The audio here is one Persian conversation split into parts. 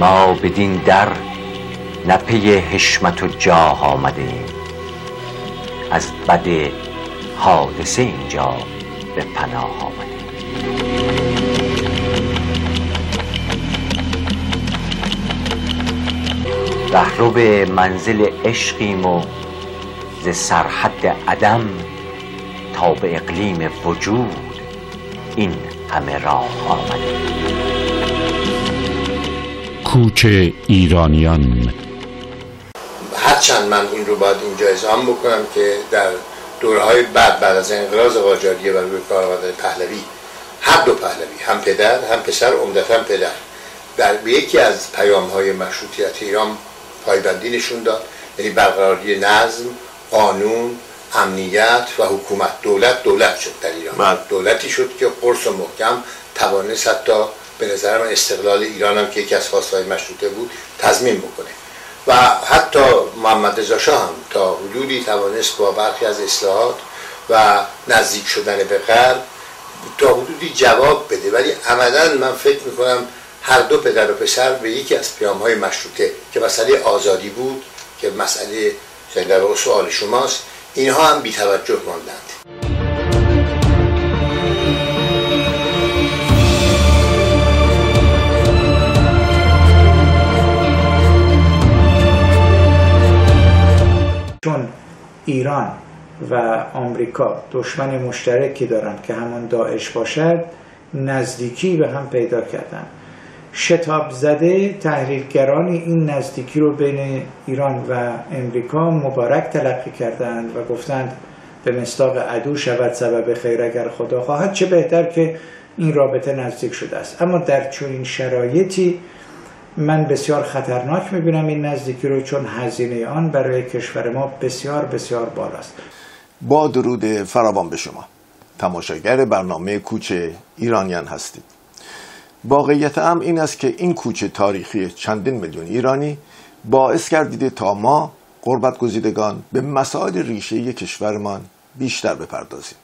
ما بدین در نه پی حشمت و جاه آمدیم. از بد حادثه اینجا به پناه آمدیم. رهرو منزل عشقیم و ز سرحد عدم تا به اقلیم وجود این همه راه آمدیم. کوچ ایرانیان. هرچند من این رو باید اینجا ازام بکنم که در دوره های بعد بعد از انقراض قاجاریه و روی کار پهلوی هر دو پهلوی هم پدر هم پسر عمدتا پدر در یکی از پیام های مشروطیت ایران پایبندی نشون داد یعنی برقراری نظم قانون امنیت و حکومت. دولت دولت شد در ایران. بله. دولتی شد که قرص و محکم توانست حتی به نظر من استقلال ایران هم که یکی از خواستهای مشروطه بود تضمین بکنه. و حتی محمد رضا شاه هم تا حدودی توانست با برخی از اصلاحات و نزدیک شدن به غرب تا حدودی جواب بده. ولی عملا من فکر می‌کنم هر دو پدر و پسر به یکی از پیام های مشروطه که مسئله آزادی بود که مسئله یعنی در سوال شماست اینها هم بیتوجه ماندند. چون ایران و آمریکا دشمن مشترکی دارند که همان داعش باشد نزدیکی به هم پیدا کردن. شتاب زده تحلیلگران این نزدیکی رو بین ایران و امریکا مبارک تلقی کردند و گفتند به مصداق عدو شود سبب خیر اگر خدا خواهد چه بهتر که این رابطه نزدیک شده است. اما در چنین شرایطی من بسیار خطرناک می‌بینم این نزدیکی رو چون هزینه آن برای کشور ما بسیار بسیار بالاست. با درود فراوان به شما. تماشاگر برنامه کوچه ایرانیان هستید واقعیت هم این است که این کوچه تاریخی چندین میلیون ایرانی باعث گردیده تا ما قربت گزیدگان به مسائل ریشه کشورمان بیشتر بپردازیم.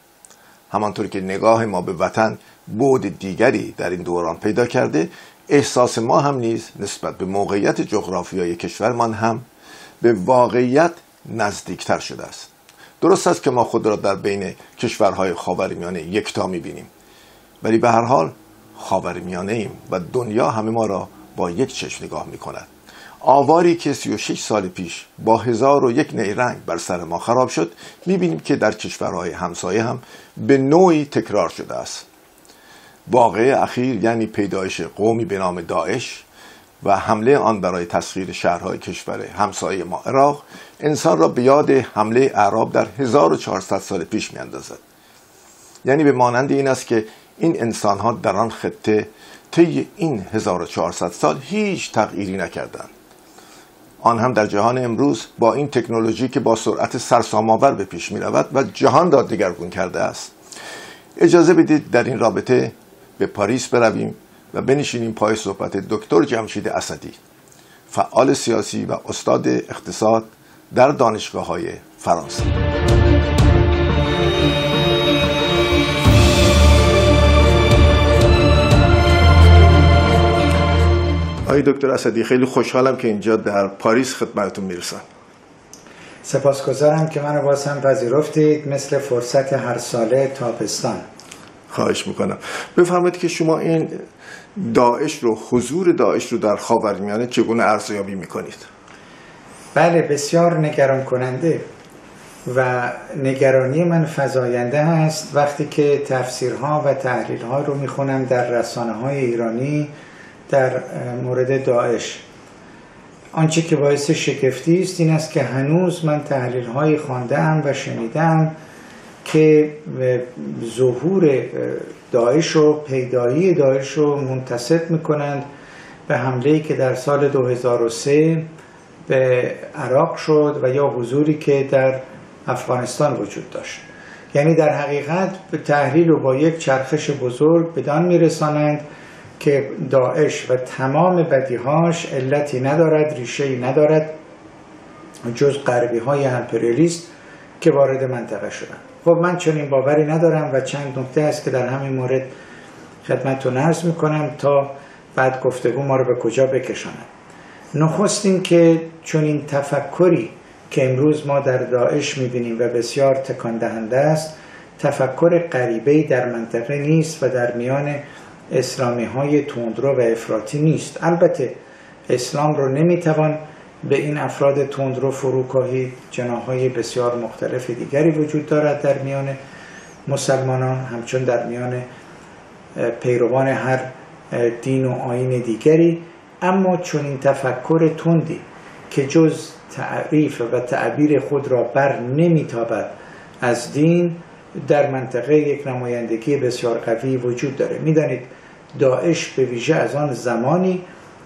همانطور که نگاه ما به وطن بود دیگری در این دوران پیدا کرده احساس ما هم نیز نسبت به موقعیت جغرافیایی کشورمان هم به واقعیت نزدیکتر شده است. درست است که ما خود را در بین کشورهای خاورمیانه یکتا می‌بینیم. ولی به هر حال خاورمیانه ایم و دنیا همه ما را با یک چشم نگاه می کند آواری که 36 سال پیش با هزار و یک نیرنگ بر سر ما خراب شد می‌بینیم که در کشورهای همسایه هم به نوعی تکرار شده است. واقعه اخیر یعنی پیدایش قومی به نام داعش و حمله آن برای تسخیر شهرهای کشور همسایه ما عراق انسان را به یاد حمله اعراب در 1400 سال پیش میاندازد. یعنی به مانند این است که این انسان ها در آن خطه طی این 1400 سال هیچ تغییری نکردند. آن هم در جهان امروز با این تکنولوژی که با سرعت سرسام‌آور به پیش می رود و جهان را دگرگون کرده است. اجازه بدید در این رابطه به پاریس برویم و بنشینیم پای صحبت دکتر جمشید اسدی فعال سیاسی و استاد اقتصاد در دانشگاه های فرانسه. آقای دکتر اسدی خیلی خوشحالم که اینجا در پاریس خدمتتون می‌رسم. سپاسگزارم که منو باز هم پذیرفتید مثل فرصت هر ساله تابستان. خواهش می‌کنم. بفرمایید که شما این داعش رو حضور داعش رو در خاورمیانه چگونه ارزیابی می‌کنید؟ بله بسیار نگران کننده و نگرانی من فزاینده هست. وقتی که تفسیرها و تحلیلها رو می‌خونم در رسانه های ایرانی در مورد داعش آنچه که باعث شگفتی است این است که هنوز من تحلیل هایی خواندم و شنیدم که ظهور داعش و پیدایی داعش رو منتصب می‌کنند به حمله که در سال 2003 به عراق شد و یا حضوری که در افغانستان وجود داشت. یعنی در حقیقت به تحلیل و با یک چرخش بزرگ بدان میرسانند که داعش و تمام بدیهاش علتی ندارد ریشه ای ندارد جز غربی های امپریالیست که وارد منطقه شدن خب من چنین باوری ندارم و چند نکته است که در همین مورد خدمتتون عرض می‌کنم تا بعد گفتگو ما رو به کجا بکشاند. نخست این که چون این تفکری که امروز ما در داعش می‌بینیم و بسیار تکان دهنده است تفکر غریبه در منطقه نیست و در میان اسلامی های تندرو و افراطی نیست. البته اسلام رو نمی‌توان به این افراد تندرو فروکاهی جناهای بسیار مختلف دیگری وجود دارد در میان مسلمانان. همچون در میان پیروان هر دین و آین دیگری. اما چون این تفکر تندی که جز تعریف و تعبیر خود را بر نمیتابد از دین در منطقه یک نمایندگی بسیار قوی وجود داره. می‌دانید داعش به ویژه از آن زمانی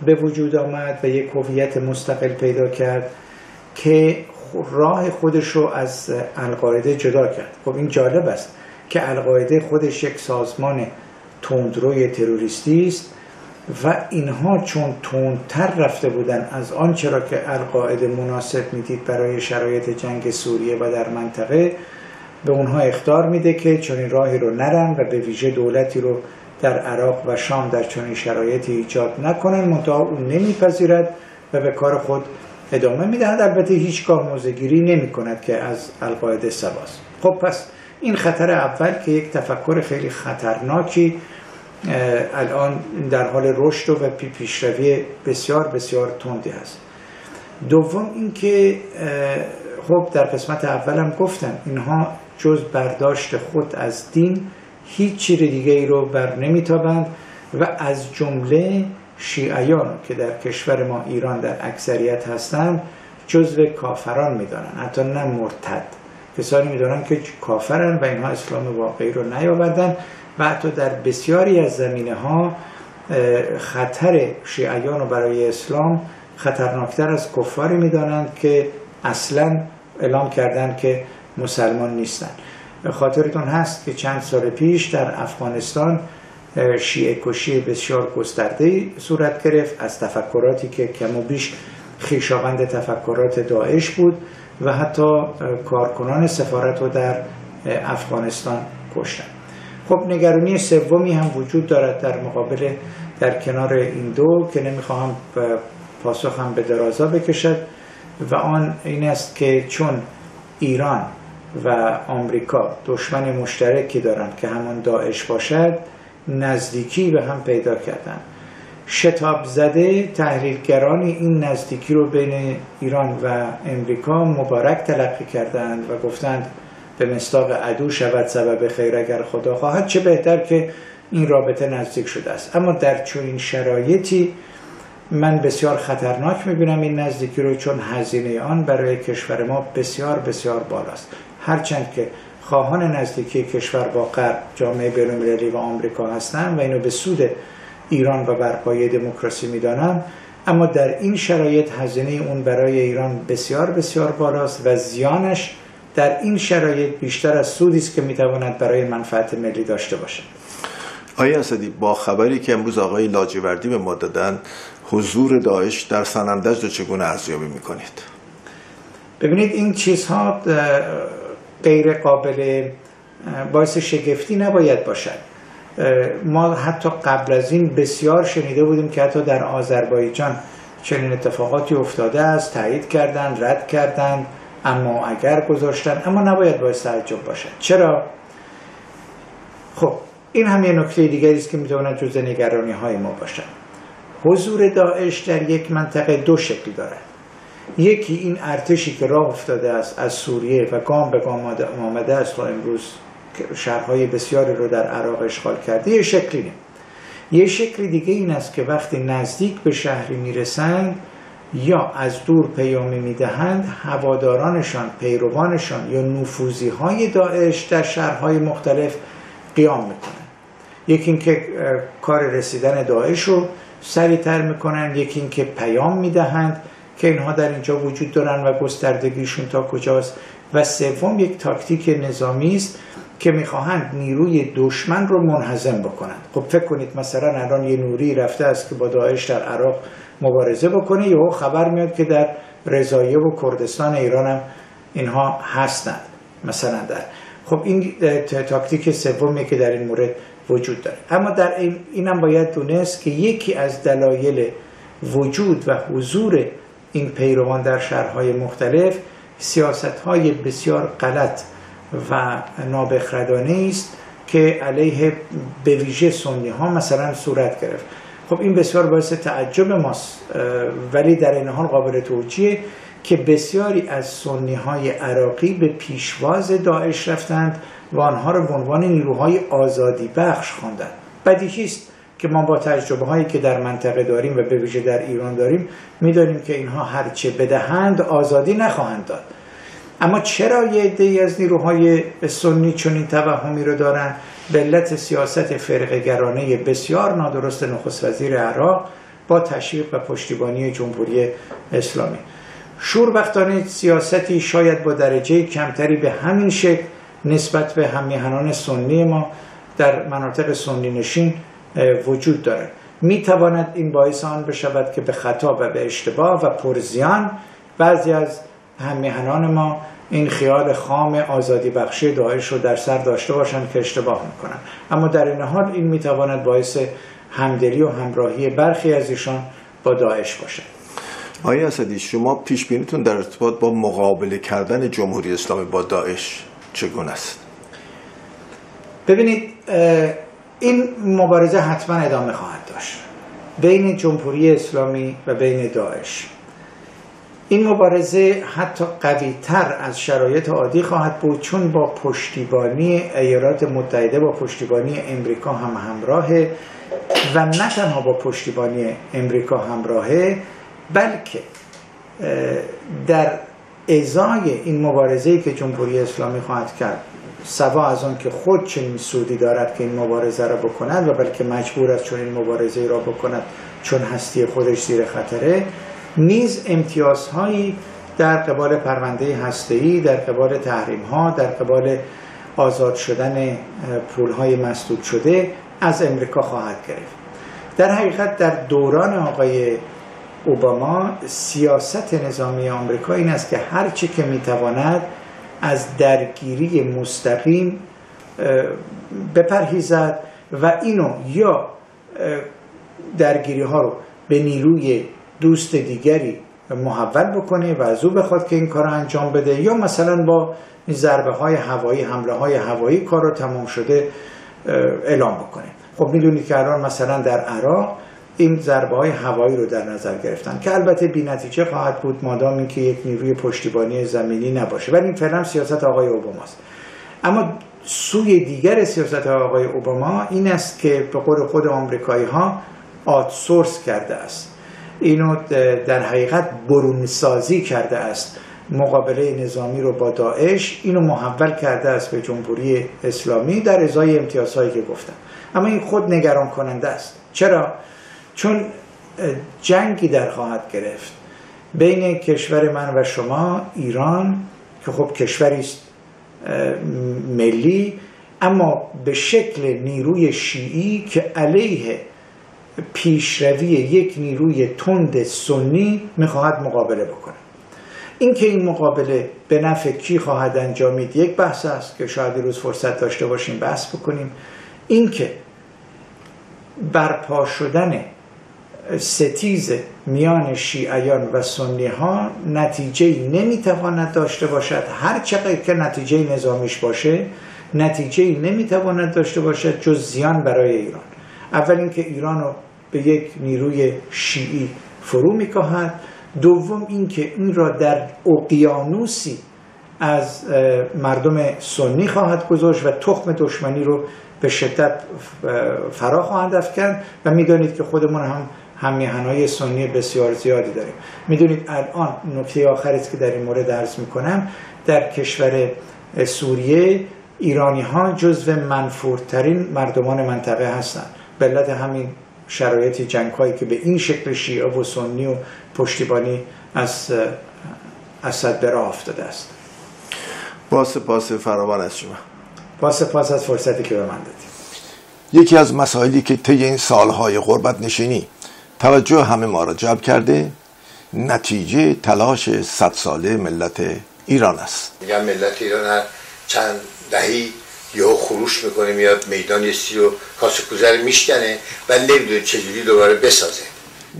به وجود آمد و یک هویت مستقل پیدا کرد که راه خودش رو از القاعده جدا کرد. خب این جالب است که القاعده خودش یک سازمان تندروی تروریستی است و اینها چون تندتر رفته بودن از آنچه را که القاعده مناسب می‌دید برای شرایط جنگ سوریه و در منطقه به اونها اختار میده که چنین راهی رو نرن و به ویژه دولتی رو در عراق و شام در چنین شرایطی ایجاد نکنن منتها اون نمیپذیرد و به کار خود ادامه می‌دهد. البته هیچگاه موزگیری نمی کند که از القاعده سباست خب پس این خطر اول که یک تفکر خیلی خطرناکی الان در حال رشد و پیشروی بسیار بسیار تندی هست. دوم اینکه خب در قسمت اولم گفتم اینها جز برداشت خود از دین هیچ چیز دیگه ای رو بر نمیتابند و از جمله شیعیان که در کشور ما ایران در اکثریت هستند جزو کافران می‌دانند. حتی نه مرتد. کسانی می‌دانند که کافرن و اینها اسلام واقعی رو نیاوردن و حتی در بسیاری از زمینه ها خطر شیعیان رو برای اسلام خطرناکتر از کفاری می‌دانند که اصلا اعلام کردند که مسلمان نیستند. خاطرتون هست که چند سال پیش در افغانستان شیعه کشی بسیار گسترده صورت گرفت. از تفکراتی که کم و بیش خیشاوند تفکرات داعش بود و حتی کارکنان سفارت رو در افغانستان کشتن. خب نگرانی سومی هم وجود دارد در مقابل در کنار این دو که نمی‌خواهم پاسخ هم به درازا بکشد و آن این است که چون ایران و آمریکا دشمن مشترکی دارند که همان داعش باشد نزدیکی به هم پیدا کردن شتاب زده تحلیلگران این نزدیکی رو بین ایران و امریکا مبارک تلقی کردند و گفتند به مصداق عدو شود سبب خیر اگر خدا خواهد. چه بهتر که این رابطه نزدیک شده است. اما در چنین شرایطی من بسیار خطرناک می‌بینم این نزدیکی رو چون هزینه آن برای کشور ما بسیار بسیار بالاست. هرچند که خواهان نزدیکی کشور با غرب جامعه بینالمللی و آمریکا هستند و اینو به سود ایران و برپایی دموکراسی می‌دانم اما در این شرایط هزینه اون برای ایران بسیار بسیار بالاست و زیانش در این شرایط بیشتر از سودی است که می‌تواند برای منفعت ملی داشته باشد. آیا اسدی با خبری که امروز آقای لاجوردی به ما دادن حضور داعش در سنندج رو چگونه ارزیابی می‌کنید؟ ببینید این چیزها غیر قابل باعث شگفتی نباید باشد. ما حتی قبل از این بسیار شنیده بودیم که حتی در آذربایجان چنین اتفاقاتی افتاده است تایید کردند رد کردند اما اگر گذاشتن اما نباید باعث تعجب باشد. چرا؟ خب این هم یه نکته دیگری است که می‌تواند جز نگرانی های ما باشد. حضور داعش در یک منطقه دو شکل دارد. یکی این ارتشی که راه افتاده است از سوریه و گام به گام آمده است و امروز شهرهای بسیاری رو در عراق اشغال کرده. یه شکلی. یه شکل دیگه این است که وقتی نزدیک به شهری می‌رسند یا از دور پیامی می‌دهند هوادارانشان پیروانشان یا نفوزی های داعش در شهرهای مختلف قیام می‌کنند. یکی اینکه کار رسیدن داعش رو سریعتر می‌کنند یکی اینکه پیام می‌دهند. که اینها در اینجا وجود دارن و گستردگیشون تا کجاست. و سوم یک تاکتیک نظامی است که می‌خواهند نیروی دشمن رو منحزم بکنند. خب فکر کنید مثلا الان یه نوری رفته است که با داعش در عراق مبارزه بکنه یهو خبر میاد که در رضایه و کردستان ایران هم اینها هستند مثلا در. خب این تاکتیک سومی که در این مورد وجود داره. اما در این اینم باید دونست که یکی از دلایل وجود و حضور این پیروان در شهرهای مختلف سیاست های بسیار غلط و نابخردانه است که علیه به ویژه سنی ها مثلا صورت گرفت. خب این بسیار باعث تعجب ماست ولی در این حال قابل توجیه که بسیاری از سنی های عراقی به پیشواز داعش رفتند و آنها را به عنوان نیروهای آزادی بخش خواندند. بدیهی است که ما با تجربه هایی که در منطقه داریم و به ویژه در ایران داریم می‌دانیم که اینها هرچه بدهند آزادی نخواهند داد. اما چرا یه عده از نیروهای سنی چنین توهمی رو دارن؟ به علت سیاست فرقه‌گرانه بسیار نادرست نخست وزیر عراق با تشویق و پشتیبانی جمهوری اسلامی. شوربختانه سیاستی شاید با درجه کمتری به همین شکل نسبت به همیهنان سنی ما در مناطق سنی نشین وجود داره. می تواند این باعث آن بشود که به خطا و به اشتباه و پرزیان بعضی از همیهنان ما این خیال خام آزادی بخشی داعش رو در سر داشته باشند که اشتباه می‌کنن اما در این حال این می‌تواند باعث همدلی و همراهی برخی از ایشان با داعش باشد. آیا اسدی شما پیش بینیتون در ارتباط با مقابله کردن جمهوری اسلامی با داعش چگونه است؟ ببینید این مبارزه حتما ادامه خواهد داشت. بین جمهوری اسلامی و بین داعش. این مبارزه حتی قوی تر از شرایط عادی خواهد بود چون با پشتیبانی ایالات متحده با پشتیبانی امریکا هم همراهه و نه تنها با پشتیبانی امریکا همراهه بلکه در ازای این مبارزه که جمهوری اسلامی خواهد کرد سوا از آن که خود چنین سودی دارد که این مبارزه را بکند و بلکه مجبور است چون این مبارزه را بکند چون هستی خودش زیر خطره نیز امتیازهایی در قبال پرونده هسته‌ای در قبال تحریم ها در قبال آزاد شدن پول های مسدود شده از امریکا خواهد گرفت. در حقیقت در دوران آقای اوباما سیاست نظامی آمریکا این است که هرچه که می‌تواند از درگیری مستقیم بپرهیزد و اینو یا درگیری ها رو به نیروی دوست دیگری محول بکنه و از او بخواد که این کار رو انجام بده یا مثلا با ضربه های هوایی حمله های هوایی کار رو تمام شده اعلام بکنه. خب می‌دونید که الان مثلا در عراق این ضربه های هوایی رو در نظر گرفتن که البته بی نتیجه خواهد بود مادام اینکه یک نیروی پشتیبانی زمینی نباشه. ولی این فعلا سیاست آقای اوباماست اما سوی دیگر سیاست آقای اوباما این است که به قول خود آمریکایی ها آتسورس کرده است. اینو در حقیقت برونسازی کرده است. مقابله نظامی رو با داعش اینو محول کرده است به جمهوری اسلامی در ازای امتیازهایی که گفتم اما این خود نگران کننده است. چرا؟ چون جنگی در خواهد گرفت بین کشور من و شما ایران که خب کشوری است ملی اما به شکل نیروی شیعی که علیه پیشروی یک نیروی تند سنی می‌خواهد مقابله بکنه. اینکه این مقابله به نفع کی خواهد انجامید یک بحث است که شاید روز فرصت داشته باشیم بحث بکنیم. اینکه برپا شدن ستیز میان شیعیان و سنی ها نتیجه نمی‌تواند داشته باشد. هر چقدر که نتیجه نظامیش باشه نتیجه نمی‌تواند داشته باشد جز زیان برای ایران. اول اینکه ایران رو به یک نیروی شیعی فرو میکاهد. دوم اینکه این را در اقیانوسی از مردم سنی خواهد گذاشت و تخم دشمنی رو به شدت فرا خواهند افکن و می‌دانید که خودمون هم همیهنهای سنی بسیار زیادی داریم. می‌دونید الان نکته آخری که در این مورد عرض می‌کنم در کشور سوریه ایرانی ها جزو منفورترین مردمان منطقه هستند. به علت همین شرایط جنگ هایی که به این شکل شیعه و سنی و پشتیبانی از اسد به راه افتاده است. با سپاس فراوان از شما. با سپاس از فرصتی که به من دادید. یکی از مسائلی که طی این سالهای غربت نشینی توجه همه ما را جلب کرده. نتیجه تلاش صد ساله ملت ایران است. میگم ملت ایران هر چند دهی یهو خروش می‌کنه میاد میدان یه سی رو کاسه کوزه رو میشکنه و نمی‌دونه چجوری دوباره بسازه.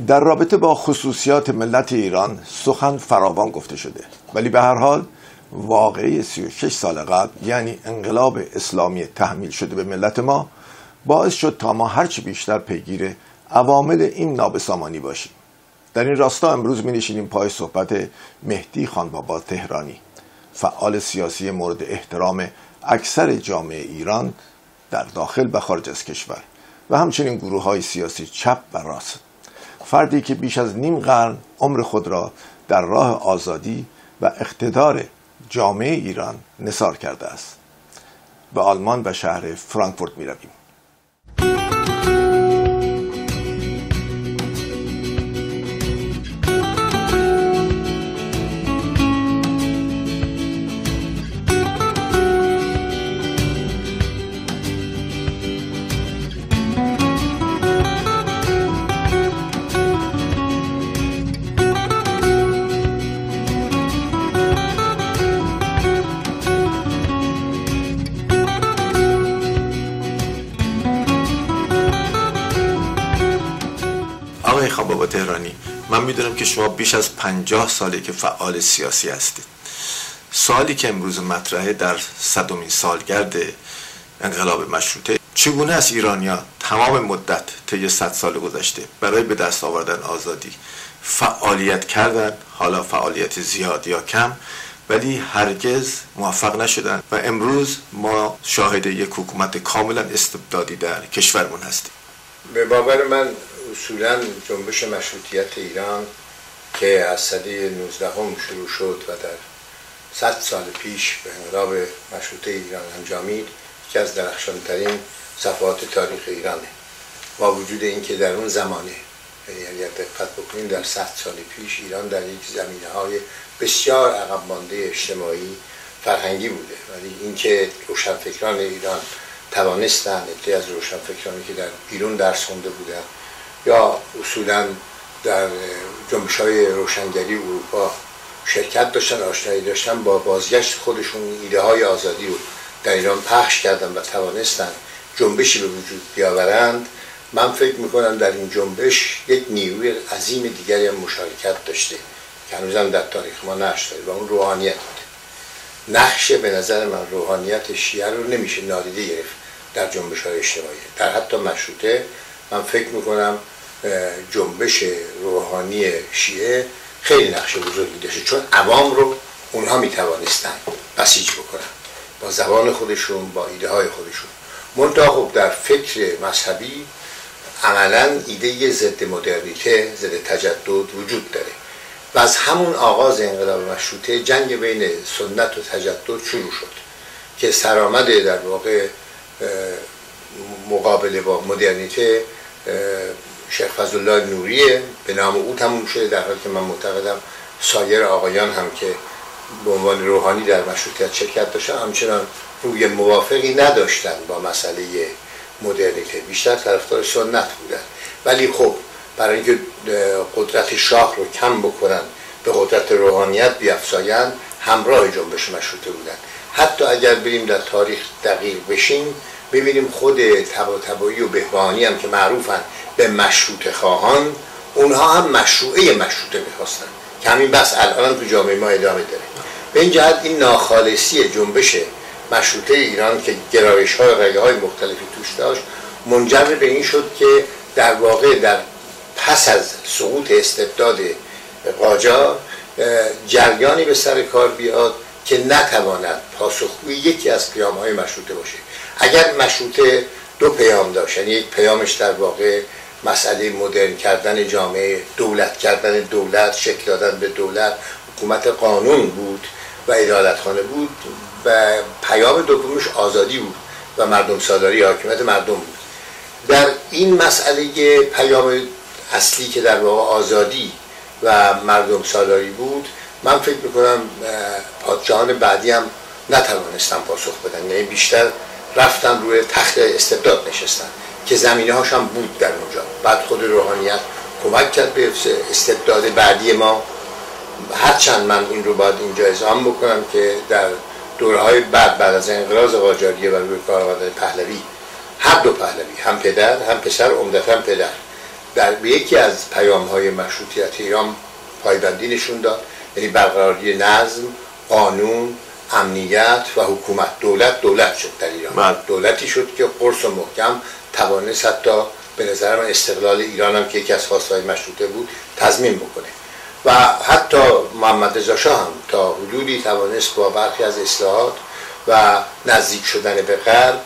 در رابطه با خصوصیات ملت ایران سخن فراوان گفته شده. ولی به هر حال واقعی 36 سال قبل یعنی انقلاب اسلامی تحمیل شده به ملت ما باعث شد تا ما هرچی بیشتر پیگیر عوامل این نابسامانی باشیم. در این راستا امروز می نشینیم پای صحبت مهدی خانبابا تهرانی. فعال سیاسی مورد احترام اکثر جامعه ایران در داخل و خارج از کشور و همچنین گروه های سیاسی چپ و راست. فردی که بیش از نیم قرن عمر خود را در راه آزادی و اقتدار جامعه ایران نصار کرده است. به آلمان و شهر فرانکفورت می رویم. آقای بابا تهرانی. من می‌دونم که شما بیش از پنجاه ساله که فعال سیاسی هستید. سالی که امروز مطرحه در صدومین سالگرد انقلاب مشروطه. چگونه از ایرانیا تمام مدت طی صد سال گذشته برای به دست آوردن آزادی فعالیت کردن؟ حالا فعالیت زیاد یا کم ولی هرگز موفق نشدن و امروز ما شاهد یک حکومت کاملا استبدادی در کشورمون هستیم. به باور من اصولا جنبش مشروطیت ایران که از سده 19 هم شروع شد و در صد سال پیش به انقلاب مشروطه ایران انجامید یکی از درخشانترین صفحات تاریخ ایرانه. با وجود اینکه در اون زمانه یعنی اگر دقت بکنیم در صد سال پیش ایران در یک زمینه های بسیار عقب مانده اجتماعی فرهنگی بوده. ولی اینکه روشنفکران ایران توانستن عده از روشنفکرانی که در بیرون درس خونده بودن یا اصولا در جنبش های روشنگری اروپا شرکت داشتن آشنایی داشتن با بازگشت خودشون ایده های آزادی رو در ایران پخش کردن و توانستن جنبشی به وجود بیاورند من فکر می‌کنم در این جنبش یک نیروی عظیم دیگری هم مشارکت داشته که هنوزم در تاریخ ما نشد و اون روحانیت بوده. نقش به نظر من روحانیت شیعه رو نمیشه نادیده گرفت در جنبش های اجتماعی. در حتی مشروطه من فکر می‌کنم جنبش روحانی شیعه خیلی نقش بزرگی داشته. چون عوام رو اونها می‌توانستن بسیج بکنن. با زبان خودشون با ایده های خودشون. منتها خب در فکر مذهبی عملا ایده ضد مدرنیته ضد تجدد وجود داره. و از همون آغاز انقلاب مشروطه جنگ بین سنت و تجدد شروع شد که سرآمد در واقع مقابله با مدرنیته شیخ فضلالله نوریه. به نام او تموم شده. در حالی که من معتقدم سایر آقایان هم که به عنوان روحانی در مشروطیت شرکت داشتن همچنان روی موافقی نداشتن با مسئله مدرنیته بیشتر طرفدار سنت بودن. ولی خب برای اینکه قدرت شاه رو کم بکنن به قدرت روحانیت بیافزایند همراه جنبش مشروطه بودن. حتی اگر بریم در تاریخ دقیق بشیم ببینیم خود تبا تبایی و بهبانی هم که معروفن به مشروط خواهان اونها هم مشروعه مشروطه می‌خواستن. که همین بس الان تو جامعه ما ادامه داره. به این جهت این ناخالصی جنبش مشروطه ایران که گرایش های رگه های مختلفی توش داشت منجر به این شد که در واقع در پس از سقوط استبداد قاجار جریانی به سر کار بیاد که نتواند پاسخگوی یکی از پیام های مشروطه باشه. اگر مشروطه دو پیام داشت یعنی یک پیامش در واقع مسئله مدرن کردن جامعه دولت کردن دولت شکل دادن به دولت حکومت قانون بود و ادالتخانه بود و پیام دومش آزادی بود و مردم سالاری حاکمیت مردم بود. در این مسئله پیام اصلی که در واقع آزادی و مردم سالاری بود من فکر می‌کنم پادشاهان بعدی هم نتوانستن پاسخ بدن. یعنی بیشتر رفتن روی تخت استبداد نشستن که زمینه هاشم بود در اونجا. بعد خود روحانیت کمک کرد به استبداد بعدی ما. هرچند من این رو باید اینجا ازام بکنم که در دوره های بعد بعد از انقراض قاجاریه و روی کار آمدن پهلوی هر دو پهلوی هم پدر هم پسر عمدتا پدر در یکی از پیام های مشروطیت ایران پایبندی نشون داد یعنی برقراری نظم قانون امنیت و حکومت دولت دولت شد در ایران. بله. دولتی شد که قرص و محکم توانست حتی به نظر من استقلال ایران هم که یکی از خواستهای مشروطه بود تضمین بکنه. و حتی محمد رضا شاه هم تا حدودی توانست با برخی از اصلاحات و نزدیک شدن به غرب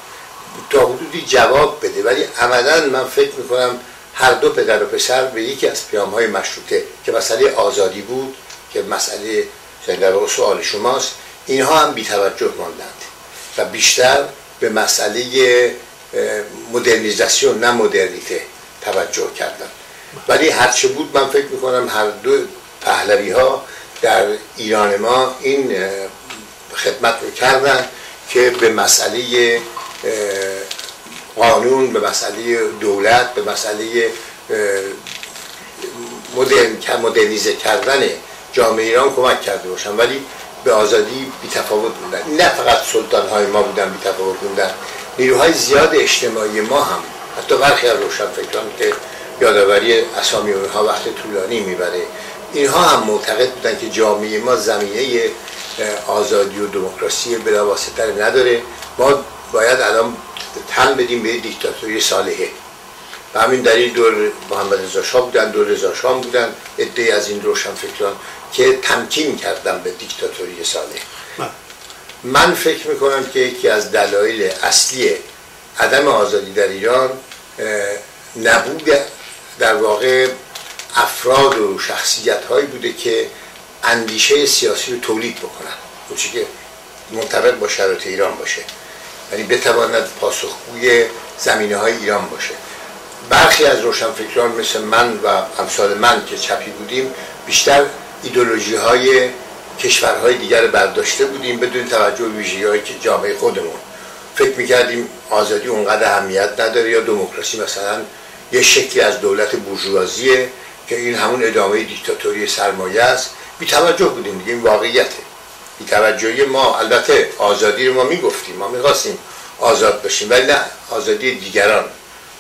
تا حدودی جواب بده. ولی عملا من فکر می‌کنم هر دو پدر و پسر به یکی از پیام های مشروطه که مسئله آزادی بود که مسئله در سوال شماست اینها هم بیتوجه ماندند و بیشتر به مسئله مدرنیزاسیون نه مدرنیته توجه کردن ولی هرچه بود من فکر می‌کنم هر دو پهلوی ها در ایران ما این خدمت رو کردن که به مسئله قانون به مسئله دولت به مسئله مدرن مدرنیزه کردن جامعه ایران کمک کرده باشن. ولی به آزادی بی تفاوت بودن. نه فقط سلطان های ما بودن بی تفاوت بودن نیروهای زیاد اجتماعی ما هم حتی برخی از روشنفکران که یادآوری اسامی اونها وقت طولانی می‌بره اینها هم معتقد بودن که جامعه ما زمینه آزادی و دموکراسی رو نداره. ما باید الان تن بدیم به دیکتاتوری صالحه. و همین دلیل دور محمد رضا شاه بودن دور رضا شاه بودن. عده از این روشنفکران که تمکین کردن به دیکتاتوری صالح. من فکر می‌کنم که یکی از دلایل اصلی عدم آزادی در ایران نبود در واقع افراد و شخصیت هایی بوده که اندیشه سیاسی رو تولید بکنن. چیزی که مرتبط با شرایط ایران باشه. یعنی بتواند پاسخگوی زمینه های ایران باشه. برخی از روشنفکران مثل من و امثال من که چپی بودیم بیشتر ایدولوژی های کشورهای دیگر برداشته بودیم بدون توجه به ویژگی که جامعه خودمون. فکر می‌کردیم آزادی اونقدر اهمیت نداره یا دموکراسی مثلا یه شکلی از دولت بورژوازیه که این همون ادامه دیکتاتوری سرمایه است. بی توجه بودیم دیگه این واقعیته. بی توجهی ما البته آزادی رو ما می‌گفتیم ما می‌خواستیم آزاد باشیم ولی نه آزادی دیگران.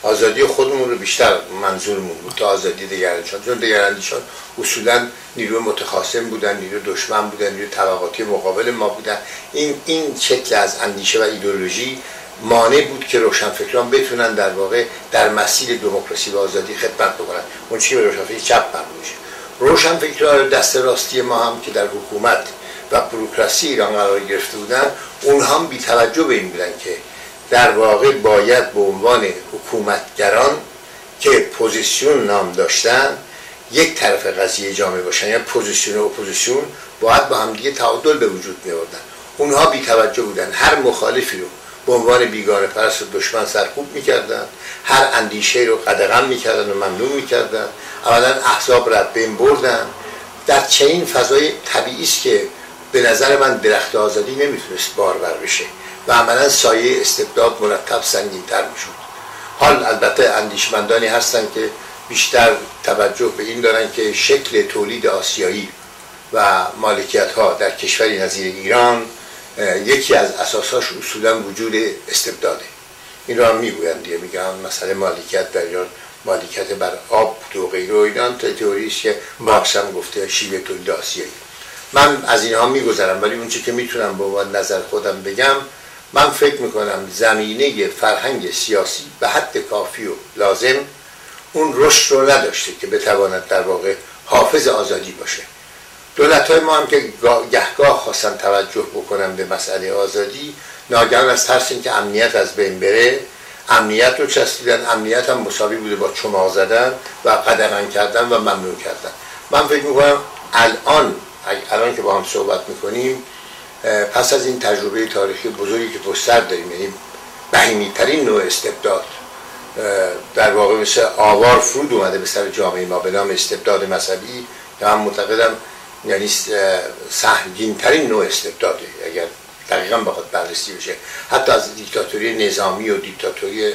آزادی خودمون رو بیشتر منظورمون بود تا آزادی دیگرانشان چون دیگرانشان اصولا نیروی متخاصم بودن نیروی دشمن بودن نیروی طبقاتی مقابل ما بودن. این این شکل از اندیشه و ایدولوژی مانع بود که روشنفکران بتونن در واقع در مسیر دموکراسی و آزادی خدمت بکنن. اون چی به روشنفکر چپ مربوط روشنفکران دست راستی ما هم که در حکومت و بروکراسی ایران قرار گرفته بودن اونها هم بی توجه به این بودن که در واقع باید به عنوان حکومتگران که پوزیسیون نام داشتن یک طرف قضیه جامعه باشن. یعنی پوزیسیون و اپوزیسیون باید با همدیگه تعادل به وجود می آوردن اونها بی توجه بودن. هر مخالفی رو به عنوان بیگانه پرست و دشمن سرکوب می‌کردن. هر اندیشه رو قدغن می‌کردن و ممنوع می‌کردن. اولا احزاب رو از بین بردن. در چنین فضای طبیعی است که به نظر من درخت آزادی نمی‌تونست بارور بشه. و عملا سایه استبداد مرتب سنگینتر می‌شد. حال البته اندیشمندانی هستن که بیشتر توجه به این دارن که شکل تولید آسیایی و مالکیت ها در کشوری نظیر ایران یکی از اساساش اصولا وجود استبداده. این رو هم می‌گویند دیگه میگن مسئله مالکیت در ایران مالکیت بر آب و غیره و ایران تا تئوریش که مارکس هم گفته شیوه تولید آسیایی. من از اینها میگذرم ولی اون که می‌تونم به عنوان نظر خودم بگم من فکر می‌کنم زمینه فرهنگ سیاسی به حد کافی و لازم اون رشد رو نداشته که بتواند در واقع حافظ آزادی باشه. دولت های ما هم که گهگاه خواستن توجه بکنن به مسئله آزادی ناگهان از ترس که امنیت از بین بره امنیت رو چسبیدن امنیت هم مساوی بوده با چماق زدن و قدغن کردن و ممنوع کردن. من فکر می‌کنم الان الان که با هم صحبت می‌کنیم پس از این تجربه تاریخی بزرگی که پشت سر داریم یعنی بهیمی ترین نوع استبداد در واقع مثل آوار فرود اومده به سر جامعه ما به نام استبداد مذهبی که من معتقدم یعنی سهمگین ترین نوع استبداده اگر دقیقا بخواد بررسی بشه. حتی از دیکتاتوری نظامی و دیکتاتوری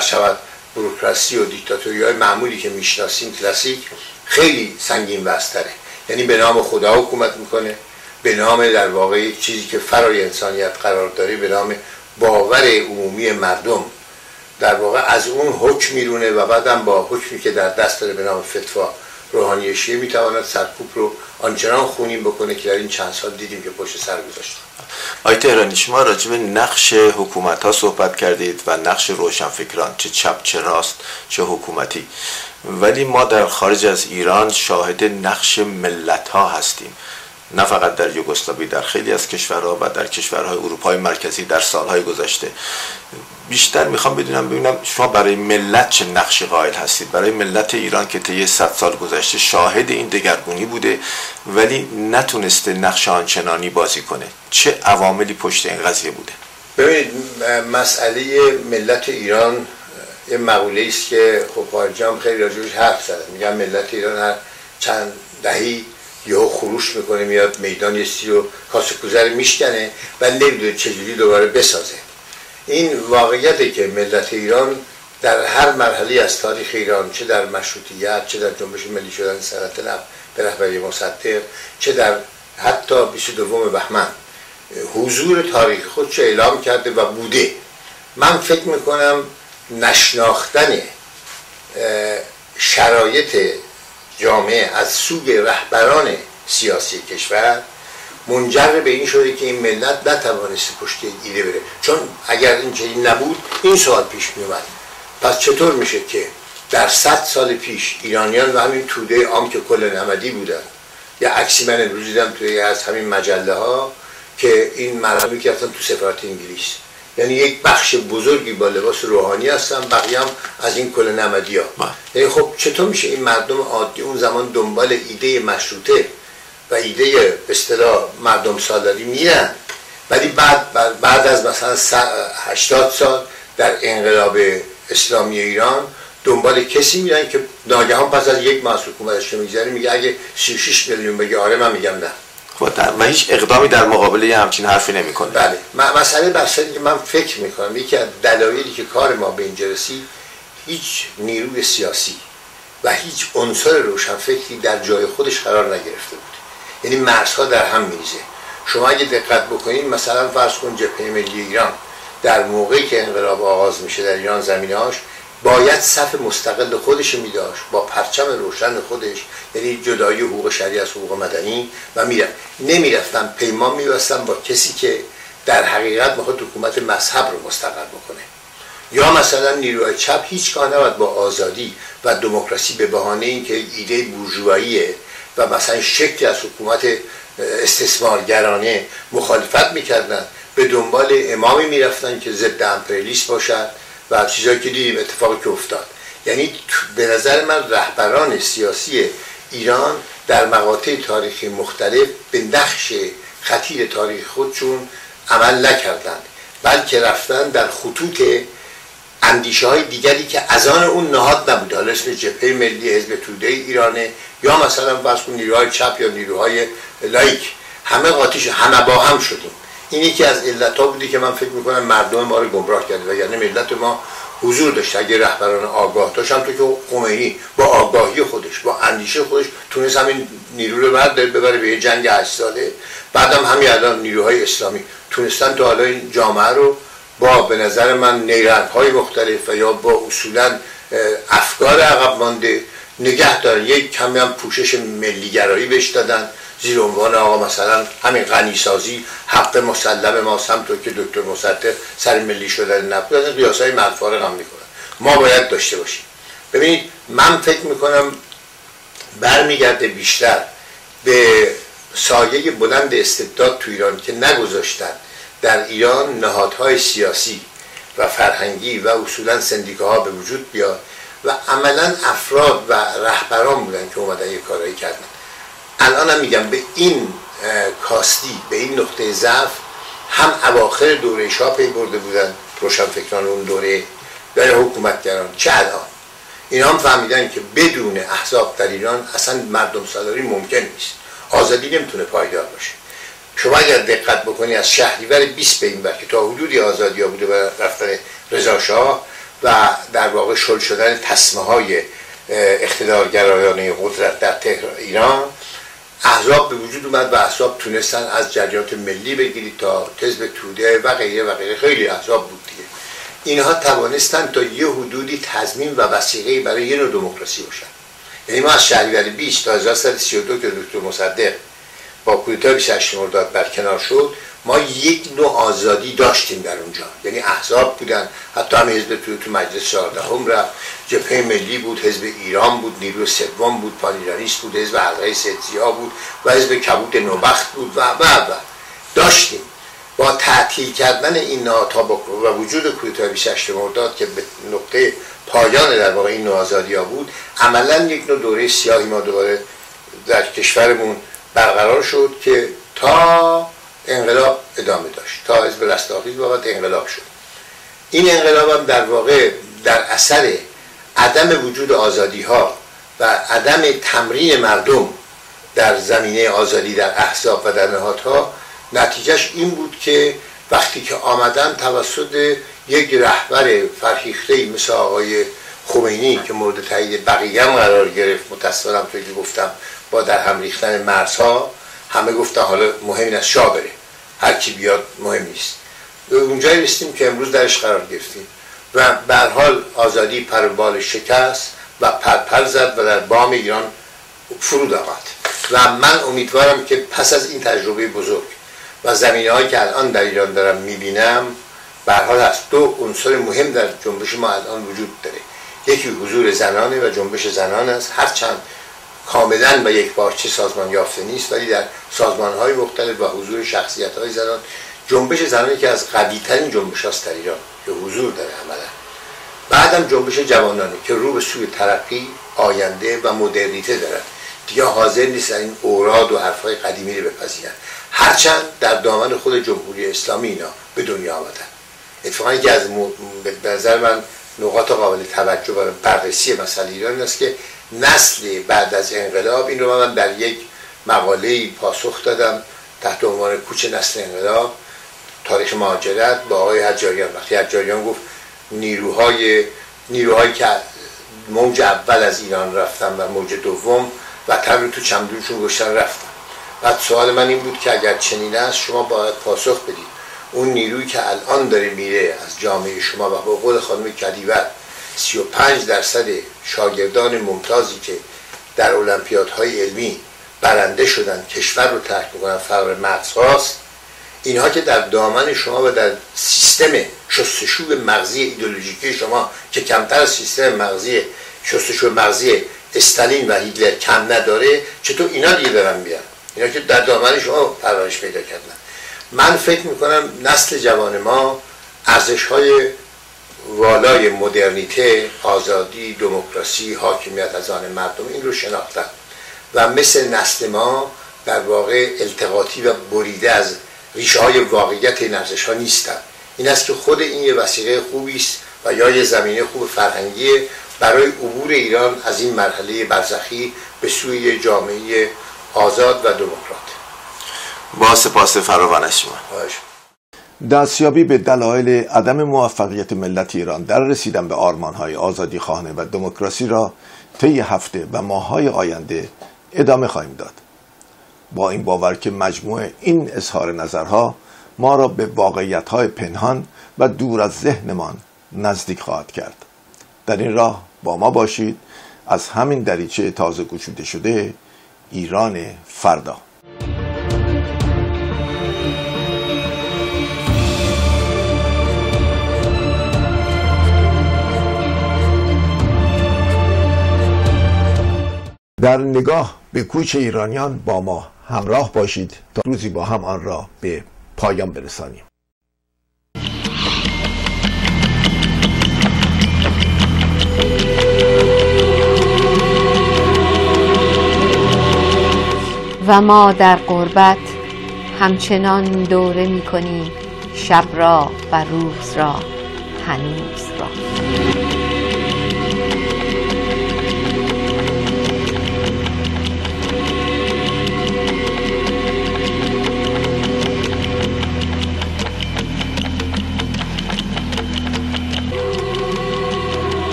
شود بروکراسی و دیکتاتوری های معمولی که می‌شناسیم کلاسیک خیلی سنگین بستره یعنی به نام خدا حکومت می‌کنه. به نام در واقع چیزی که فرای انسانیت قرار داره به نام باور عمومی مردم. در واقع از اون حکم میرونه و بعدم با حکمی که در دست داره به نام فتوا روحانی شیعه می‌تواند سرکوب رو آنچنان خونین بکنه که در این چند سال دیدیم که پشت سر گذاشت آی تهرانی شما راجع به نقش حکومت ها صحبت کردید و نقش روشنفکران چه چپ چه راست چه حکومتی. ولی ما در خارج از ایران شاهد نقش ملت ها هستیم. نه فقط در یوگسلاوی در خیلی از کشورها و در کشورهای اروپای مرکزی در سالهای گذشته. بیشتر می‌خوام بدونم ببینم شما برای ملت چه نقشی قائل هستید؟ برای ملت ایران که طی 100 سال گذشته شاهد این دگرگونی بوده ولی نتونسته نقش آنچنانی بازی کنه. چه عواملی پشت این قضیه بوده؟ ببینید مسئله ملت ایران یه مقوله است که خب هم خیلی راجعش حرف زدن میگن ملت ایران هر چند دهی یهو خروش می‌کنه میاد میدان یه سی رو کاسه کوزه میشکنه و نمی‌دونه چجوری دوباره بسازه. این واقعیته که ملت ایران در هر مرحله از تاریخ ایران چه در مشروطیت چه در جنبش ملی شدن نب به رهبری مصدق چه در حتی 22 بهمن حضور تاریخ خودش اعلام کرده و بوده. من فکر می‌کنم نشناختن شرایط جامعه از سوی رهبران سیاسی کشور منجر به این شده که این ملت نتوانسته پشت ایده بره. چون اگر این چنین نبود این سوال پیش می اومد. پس چطور میشه که در صد سال پیش ایرانیان و همین توده عام که کل نمدی بودن یا عکسی من امروز دیدم توی از همین مجله ها که این مردمی که تو سفارت انگلیس یعنی یک بخش بزرگی با لباس روحانی هستن بقیه هم از این کل نمدی ها. یعنی خب چطور میشه این مردم عادی اون زمان دنبال ایده مشروطه و ایده اصطلاح مردم سالاری میرن ولی بعد بعد از مثلا 80 سال در انقلاب اسلامی ایران دنبال کسی میرن که ناگهان پس از یک ماه حکومتش میگذره میگه اگه 36 میلیون بگه آره من میگم نه و هیچ اقدامی در مقابله همچین حرفی نمی‌کنه. بله. مسئله بر که من فکر می‌کنم یکی از دلایلی که کار ما به اینجا رسید هیچ نیروی سیاسی و هیچ عنصر روشنفکری در جای خودش قرار نگرفته بود. یعنی مرزها در هم میریزه. شما اگه دقت بکنید مثلا فرض کن جبهه ملی ایران در موقعی که انقلاب آغاز میشه در ایران زمینهاش باید صف مستقل خودش می داشت با پرچم روشن خودش یعنی جدایی حقوق شریع از حقوق مدنی و می‌رفت. نمی‌رفتن پیمان میبستن با کسی که در حقیقت می‌خواد حکومت مذهب رو مستقل بکنه. یا مثلا نیروهای چپ هیچگاه نباید با آزادی و دموکراسی به بهانه اینکه ایده بورژواییه و مثلا شکلی از حکومت استثمارگرانه مخالفت می‌کردن به دنبال امامی می‌رفتن که ضد امپریالیست باشد و چیزایی که دیدیم اتفاقی که افتاد. یعنی به نظر من رهبران سیاسی ایران در مقاطع تاریخی مختلف به نقش خطیر تاریخ خودشون عمل نکردند بلکه رفتن در خطوط اندیشه های دیگری که از آن اون نهاد نبود. حالا اسم جبهه ملی حزب توده ایرانه یا مثلا کن نیروهای چپ یا نیروهای لایک. همه قاطیش همه با هم شدیم. این یکی از علت ها بودی که من فکر می‌کنم مردم ما رو گمراه کرده. و یعنی ملت ما حضور داشت اگه رهبران آگاه داشتن تو که خمینی با آگاهی خودش با اندیشه خودش تونست همین نیرو رو بعد ببره به یه جنگ هشت ساله. بعدم همین الان نیروهای اسلامی تونستن تو حالا این جامعه رو با به نظر من نیرنگ های مختلف و یا با اصولا افکار عقب مانده نگه دارن. یک کمی هم پوشش ملیگرایی بهش دادن. زیر عنوان آقا مثلا همین غنیسازی حق مسلم ما همطور که دکتر مصدق سر ملی شدن نبود از قیاس های مدفارق هم می‌کنن. ما باید داشته باشیم. ببینید من فکر می‌کنم برمیگرده بیشتر به سایه بلند استبداد تو ایران که نگذاشتن در ایران نهادهای سیاسی و فرهنگی و اصولا سندیکاها به وجود بیاد و عملا افراد و رهبران بودن که اومدن یه کارایی کردن. الان هم میگم به این کاستی به این نقطه ضعف هم اواخر دوره شاه پی برده بودن روشنفکران اون دوره و حکومتگران. چه الان؟ این هم فهمیدن که بدون احزاب در ایران اصلا مردم سالاری ممکن نیست. آزادی نمی‌تونه پایدار باشه. شما اگر دقت بکنی از شهریور 20 به این که تا حدودی آزادی ها بوده و رفتن رضا شاه و در واقع شل شدن تصمه های اقتدارگرایانه قدرت در تهران ایران احزاب به وجود اومد و احزاب تونستن از جریانات ملی بگیرید تا حزب توده و غیره و غیره. خیلی احزاب بود دیگه. اینها توانستن تا یه حدودی تضمین و وسیقه برای یه نوع دموکراسی باشن. یعنی ما از شهریور 20 تا 1332 که دکتر مصدق با کودتا 28 مرداد برکنار شد ما یک نوع آزادی داشتیم در اونجا. یعنی احزاب بودن. حتی هم حزب تو تو مجلس 14 هم رفت. جبهه ملی بود حزب ایران بود نیرو سوم بود پانیراریس بود حزب حلقه سدزیا بود و حزب کبوت نوبخت بود و و و. داشتیم. با تعطیل کردن این تا و وجود کودتا 28 مرداد که به نقطه پایان در واقع این نوع آزادی ها بود عملا یک نوع دوره سیاهی ما دوباره در کشورمون برقرار شد که تا انقلاب ادامه داشت. تا حزب رستاخیز واقعا انقلاب شد. این انقلاب هم در واقع در اثر عدم وجود آزادی ها و عدم تمرین مردم در زمینه آزادی در احزاب و در نهادها نتیجهش این بود که وقتی که آمدن توسط یک رهبر فرهیخته مثل آقای خمینی که مورد تایید بقیه هم قرار گرفت متصورم توی گفتم با در هم ریختن مرزها همه گفتن حالا مهم از شاه بره. هر کی بیاد مهم نیست. اونجایی رسیدیم که امروز درش قرار گرفتیم. و به حال آزادی پر بال شکست و پرپر زد و در بام ایران فرود آمد. و من امیدوارم که پس از این تجربه بزرگ و زمینه هایی که الان در ایران دارم می‌بینم به حال هست. دو عنصر مهم در جنبش ما الان وجود داره. یکی حضور زنانه و جنبش زنان است. هرچند کاملا و یک بارچه سازمان یافته نیست ولی در سازمان های مختلف و حضور شخصیت های زنان جنبش زنانی که از قوی ترین جنبش هاست در ایران که حضور داره عملا. بعدم جنبش جوانانی که رو به سوی ترقی آینده و مدرنیته دارد دیگه حاضر نیست این اوراد و حرفهای قدیمی رو بپذیرن. هرچند در دامن خود جمهوری اسلامی اینا به دنیا آمدن. اتفاقا یکی از به نظر من نقاط قابل توجه برای بررسی مسئله ایران است که نسل بعد از انقلاب این رو من در یک مقاله پاسخ دادم تحت عنوان کوچ نسل انقلاب. تاریخ مهاجرت با آقای حجاریان. وقتی حجاریان گفت نیروهای نیروهایی که موج اول از ایران رفتن و موج دوم و رو تو چمدونشون گشتن رفتن. بعد سوال من این بود که اگر چنین است شما باید پاسخ بدید. اون نیرویی که الان داره میره از جامعه شما و با قول خانم کدیور 35 درصد شاگردان ممتازی که در المپیادهای علمی برنده شدن کشور رو ترک می‌کنن فرق مغز هاست اینها که در دامن شما و در سیستم شستشو مغزی ایدولوژیکی شما که کمتر از سیستم مغزی شستشو مغزی استالین و هیتلر کم نداره چطور اینا دیگه دارن میان اینا که در دامن شما پرورش پیدا کردن. من فکر می‌کنم نسل جوان ما ارزش های والای مدرنیته آزادی دموکراسی حاکمیت از آن مردم این رو شناختن. و مثل نسل ما در واقع التقاطی و بریده از ریشه های واقعیت این ارزش ها نیستن. این است که خود این یه وسیله خوبی است و یا یه زمینه خوب فرهنگی برای عبور ایران از این مرحله برزخی به سوی جامعه آزاد و دموکرات. با سپاس فراوان از شما. دستیابی به دلایل عدم موفقیت ملت ایران در رسیدن به آرمانهای آزادی خانه و دموکراسی را طی هفته و ماههای آینده ادامه خواهیم داد. با این باور که مجموع این اظهار نظرها ما را به واقعیتهای پنهان و دور از ذهنمان نزدیک خواهد کرد. در این راه با ما باشید از همین دریچه تازه گشوده شده ایران فردا. در نگاه به کوچ ایرانیان با ما همراه باشید تا روزی با هم آن را به پایان برسانیم. و ما در قربت همچنان دوره می کنیم شب را و روز را هنوز را.